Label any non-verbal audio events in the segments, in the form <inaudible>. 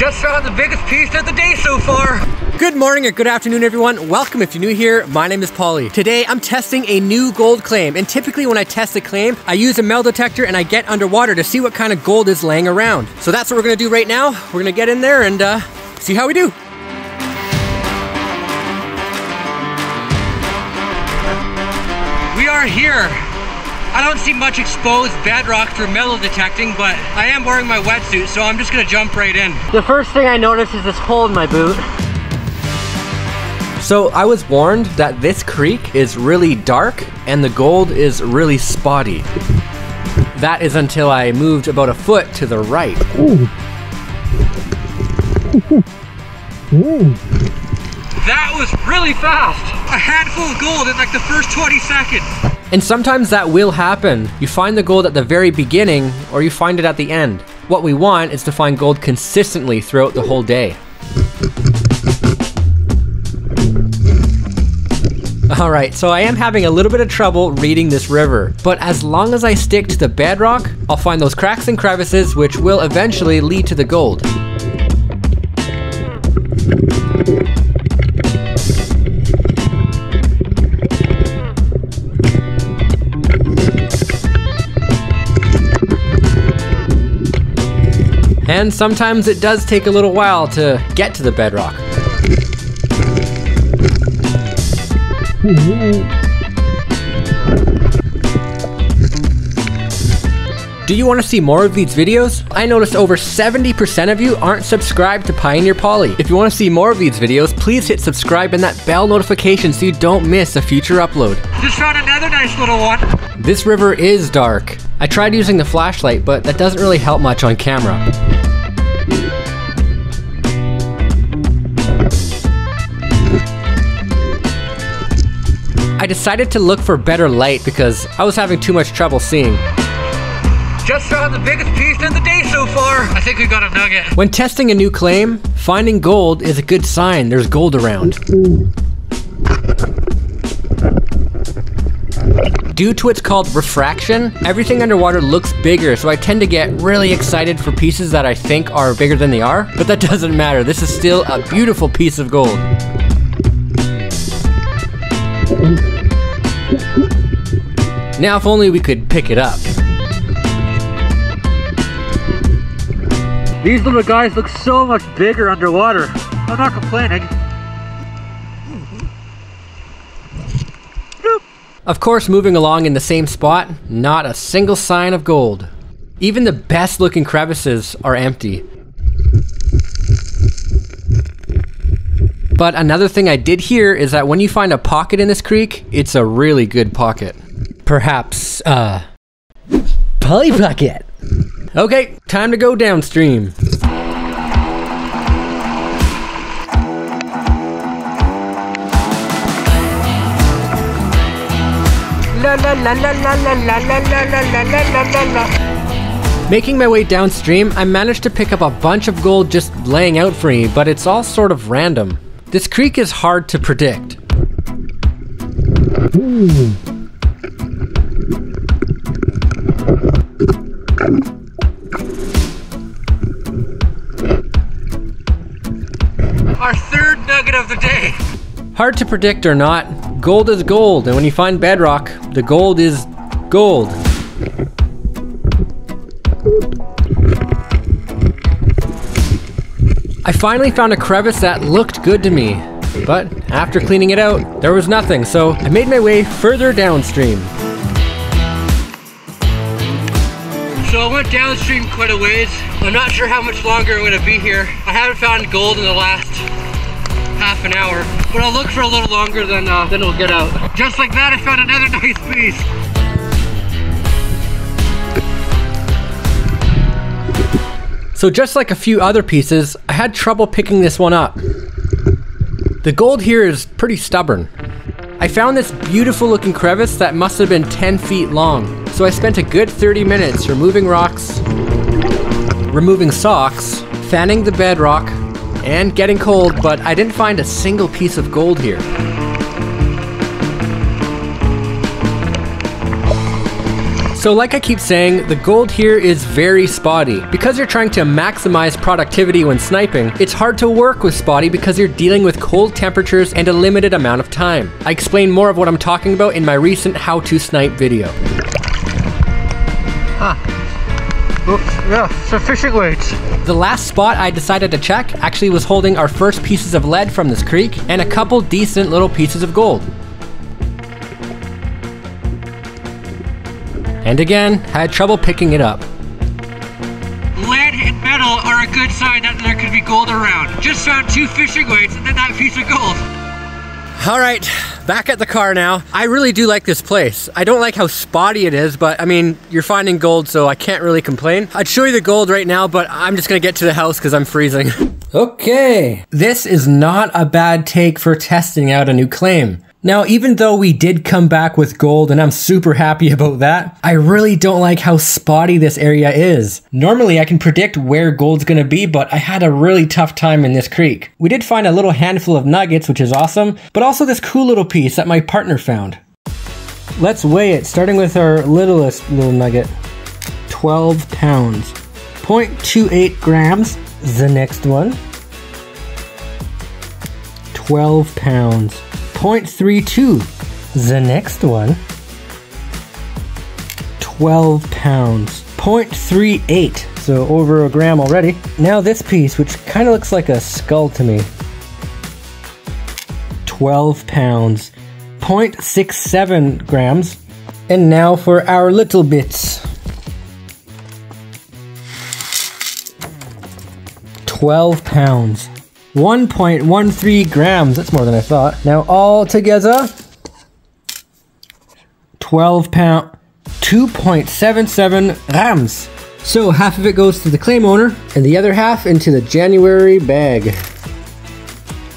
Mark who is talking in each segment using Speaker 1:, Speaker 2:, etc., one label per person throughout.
Speaker 1: Just found the biggest piece of the day so far.
Speaker 2: Good morning or good afternoon, everyone. Welcome if you're new here. My name is Pauly. Today I'm testing a new gold claim, and typically when I test a claim, I use a metal detector and I get underwater to see what kind of gold is laying around. So that's what we're gonna do right now. We're gonna get in there and uh, see how we do.
Speaker 1: We are here. I don't see much exposed bedrock for metal detecting, but I am wearing my wetsuit, so I'm just gonna jump right in.
Speaker 2: The first thing I notice is this hole in my boot. So I was warned that this creek is really dark and the gold is really spotty. That is until I moved about a foot to the right.
Speaker 1: That was really fast. A handful of gold in like the first 20 seconds.
Speaker 2: And sometimes that will happen. You find the gold at the very beginning or you find it at the end. What we want is to find gold consistently throughout the whole day. Alright, so I am having a little bit of trouble reading this river, but as long as I stick to the bedrock, I'll find those cracks and crevices which will eventually lead to the gold. And sometimes it does take a little while to get to the bedrock. Do you want to see more of these videos? I noticed over 70% of you aren't subscribed to Pioneer Pauly. If you want to see more of these videos, please hit subscribe and that bell notification so you don't miss a future upload.
Speaker 1: Just found another nice little one.
Speaker 2: This river is dark. I tried using the flashlight, but that doesn't really help much on camera. Decided to look for better light because I was having too much trouble seeing.
Speaker 1: Just found the biggest piece of the day so far. I think we got a nugget.
Speaker 2: When testing a new claim, finding gold is a good sign there's gold around. Due to what's called refraction, everything underwater looks bigger, so I tend to get really excited for pieces that I think are bigger than they are, but that <laughs> doesn't matter. This is still a beautiful piece of gold. Now, if only we could pick it up.
Speaker 1: These little guys look so much bigger underwater. I'm not complaining.
Speaker 2: Of course, moving along in the same spot, not a single sign of gold. Even the best looking crevices are empty. But another thing I did hear is that when you find a pocket in this creek, it's a really good pocket perhaps, uh, Polly Pocket. Okay, time to go downstream. Making my way downstream, I managed to pick up a bunch of gold just laying out for me, but it's all sort of random. This creek is hard to predict. Ooh.
Speaker 1: Our third nugget of the day.
Speaker 2: Hard to predict or not, gold is gold, and when you find bedrock, the gold is gold. I finally found a crevice that looked good to me, but after cleaning it out, there was nothing, so I made my way further downstream.
Speaker 1: So I went downstream quite a ways. I'm not sure how much longer I'm gonna be here. I haven't found gold in the last half an hour, but I'll look for a little longer than uh, then we'll get out. Just like that, I found another <laughs> nice piece.
Speaker 2: So just like a few other pieces, I had trouble picking this one up. The gold here is pretty stubborn. I found this beautiful looking crevice that must have been 10 feet long, so I spent a good 30 minutes removing rocks, removing socks, fanning the bedrock, and getting cold, but I didn't find a single piece of gold here. So like I keep saying, the gold here is very spotty. Because you're trying to maximize productivity when sniping, it's hard to work with spotty because you're dealing with cold temperatures and a limited amount of time. I explain more of what I'm talking about in my recent how to snipe video.
Speaker 1: Oops, yeah, so fishing weights.
Speaker 2: The last spot I decided to check actually was holding our first pieces of lead from this creek and a couple decent little pieces of gold. And again, I had trouble picking it up.
Speaker 1: Lead and metal are a good sign that there could be gold around. Just found two fishing weights and then that piece of gold.
Speaker 2: All right, back at the car now. I really do like this place. I don't like how spotty it is, but I mean, you're finding gold, so I can't really complain. I'd show you the gold right now, but I'm just gonna get to the house because I'm freezing. <laughs> okay, this is not a bad take for testing out a new claim. Now, even though we did come back with gold and I'm super happy <laughs> about that, I really don't like how spotty this area is. Normally I can predict where gold's gonna be, but I had a really tough time in this creek. We did find a little handful of nuggets, which is awesome, but also this cool little piece that my partner found. Let's weigh it, starting with our littlest little nugget. 12 pounds. 0.28 grams, the next one. 12 pounds. 0.32. The next one, 12 pounds, 0.38. So over a gram already. Now this piece, which kind of looks like a skull to me. 12 pounds, 0.67 grams. And now for our little bits. 12 pounds, 1.13 grams. That's more than I thought. Now all together, 12 pound, 2.77 grams. So half of it goes to the claim owner and the other half into the January bag.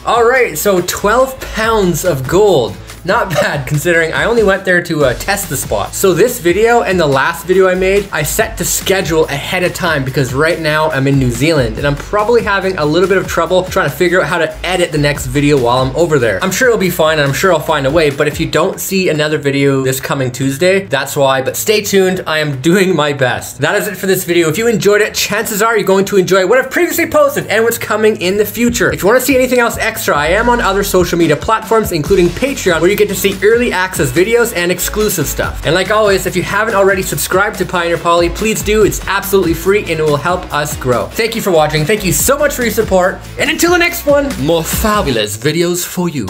Speaker 2: All right, so 12 pounds of gold. Not bad considering I only went there to uh, test the spot. So this video and the last video I made, I set to schedule ahead of time because right now I'm in New Zealand and I'm probably having a little bit of trouble trying to figure out how to edit the next video while I'm over there. I'm sure it'll be fine and I'm sure I'll find a way, but if you don't see another video this coming Tuesday, that's why, but stay tuned, I am doing my best. That is it for this video. If you enjoyed it, chances are you're going to enjoy what I've previously posted and what's coming in the future. If you want to see anything else extra, I am on other social media platforms, including Patreon, where you get to see early access videos and exclusive stuff. And like always, if you haven't already subscribed to Pioneer Pauly, please do. It's absolutely free and it will help us grow. Thank you for watching. Thank you so much for your support. And until the next one, more fabulous videos for you.